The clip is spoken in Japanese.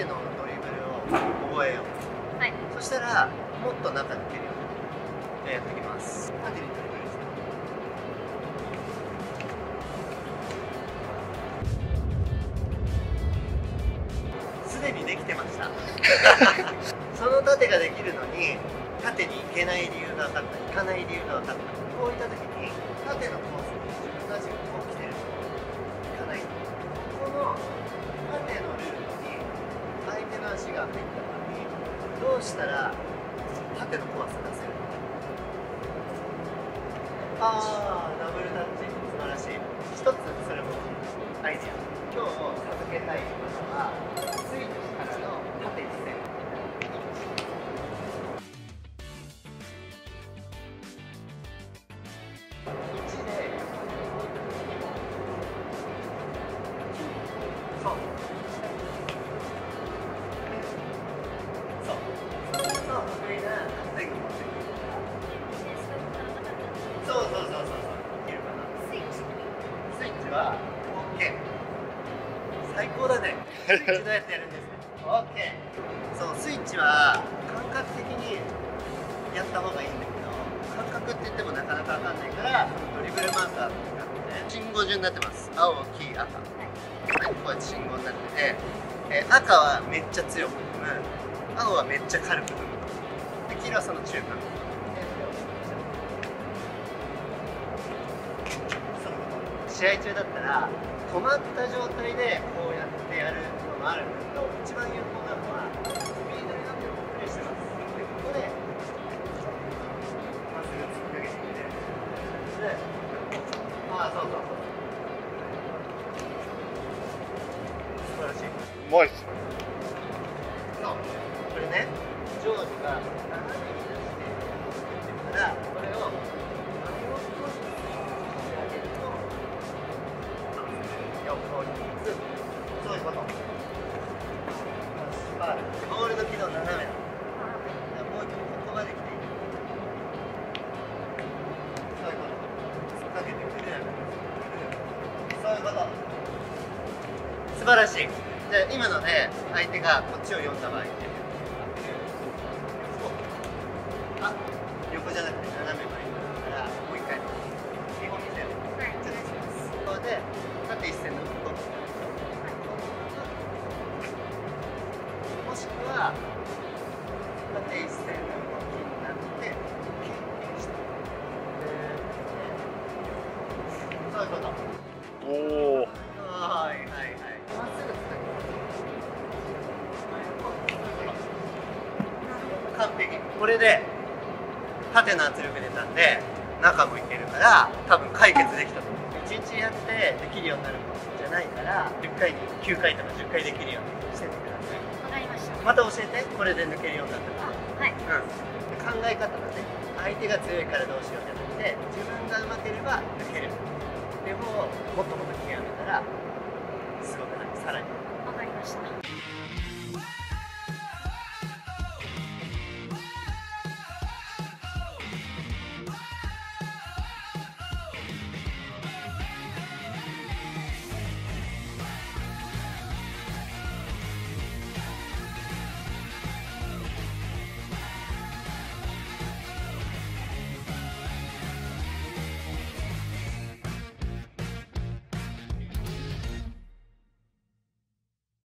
縦のドリブルを覚えよう。はい。そしたらもっと中抜けるよじゃあやっていきます。縦にドリブルして すでにできてました。その縦ができるのに縦に行けない理由が分かった。行かない理由が分かった。こういった時に縦のコースに自分がこう足が入った時にどうしたら縦の怖さ出せるああダブルタッチ。素晴らしい。一つそれもアイディア今日授けたいのはだねスイッチどうやってやるんですか OK そうスイッチは感覚的にやった方がいいんだけど感覚って言ってもなかなかわかんないからドリブルマーカーを使って信号順になってます。青黄赤。はい。こうやって信号になってて、えー赤はめっちゃ強く踏む青はめっちゃ軽く踏むで黄色はその中間。試合中だったら止まった状態でこうやってやるのもあるんだけど一番有効なのはスピードに乗ってプレーしてますでここでまっすぐ突っかけてみてでああそうそうそう素晴らしい。うまいっすそう。これねジョージが斜めに出してだからこれをボールの軌道斜めだからもう一個ここまで来ていいそういうこと突っかけてくるそういうこと素晴らしいじゃあ今ので相手がこっちを読んだ場合ってそうあ横じゃなくて斜めしくは縦一線の動きになって経験してそういうことおおはいはいはい。まっすぐつなげ完璧。これで縦の圧力出たんで中もいけるから多分解決できたと思う。一日やってできるようになるものじゃないから10回に9回とか10回できるようにましたまた教えて。これで抜けるようになったら。はい。うん、考え方がね相手が強いからどうしようじゃなくて自分がうまければ抜ける。でももっともっと極めたらすごくなるさらに